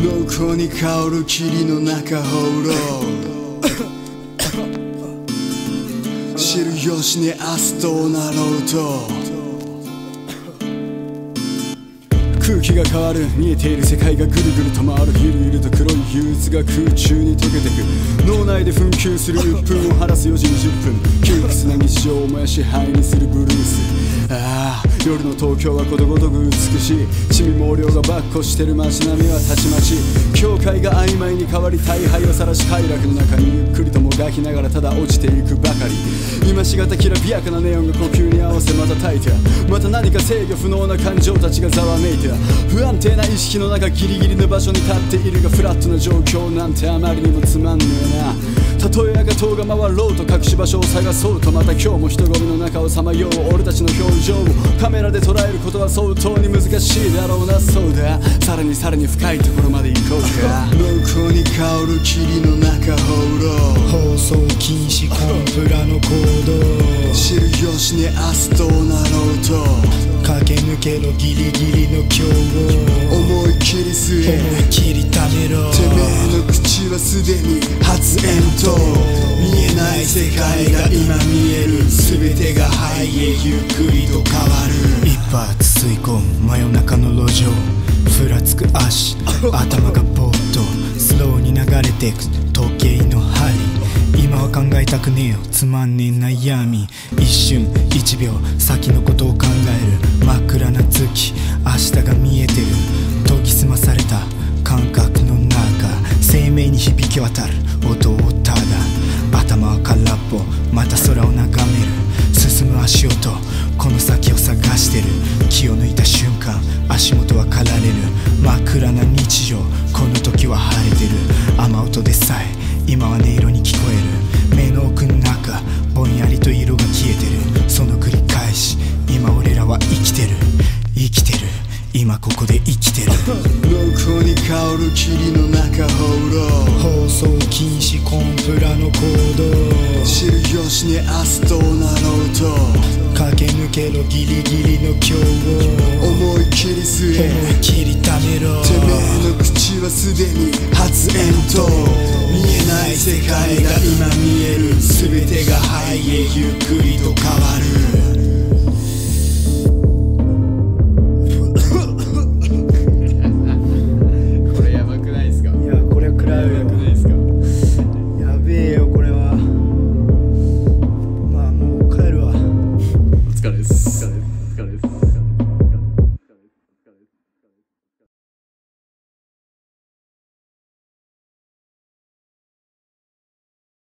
濃厚に香る霧の中放浪。知る由に明日どうなろうと。空気が変わる見えている世界がぐるぐると回るゆるゆると黒い憂鬱が空中に溶けてく。脳内で紛糾する鬱憤を晴らす4時20分。窮屈な日常を燃やし灰にするブルース。ああ。夜の東京はことごとく美しい。地味毛量がばっこしてる街並みはたちまち。境界が曖昧に変わり大敗を晒し快楽の中にゆっくりきながらただ落ちていくばかり。今しがたきらびやかなネオンが呼吸に合わせまた焚いて。また何か制御不能な感情たちがざわめいて。不安定な意識の中ギリギリの場所に立っているがフラットな状況なんてあまりにもつまんねえな。たとえ赤党が回ろうと隠し場所を探そうとまた今日も人混みの中をさまよう。俺たちの表情をカメラで捉えることは相当に難しいだろうな。そうだ。さらにさらに深いところまで行こうか。濃厚に香る霧の中放浪。放送禁止コンプラの行動知る。由に明日どうなろうと駆け抜けろギリギリの今日を思い切り吸え思い切りためろてめえの口はすでに発煙筒見えない世界が今見える。全てが肺へゆっくりと変わる。一発吸い込む真夜中の路上ふらつく足頭がぼーっとスローに流れてく時計の針考えたくねえよ。つまんねえ悩み。一瞬一秒先のことを考える真っ暗な月。明日が見えてる。研ぎ澄まされた感覚の中。生命に響き渡る。音をただ。頭は空っぽ。また空を眺める。今ここで生きてる。濃厚に香る霧の中放浪放送禁止コンプラの行動。知る由に明日どうなろうと。駆け抜けろギリギリの今日思い切り吸え。思い切りためろ。てめえの口はすでに発煙筒見えない世界が今見える。全てが肺へゆっくりと変わるれですお疲れですお疲れです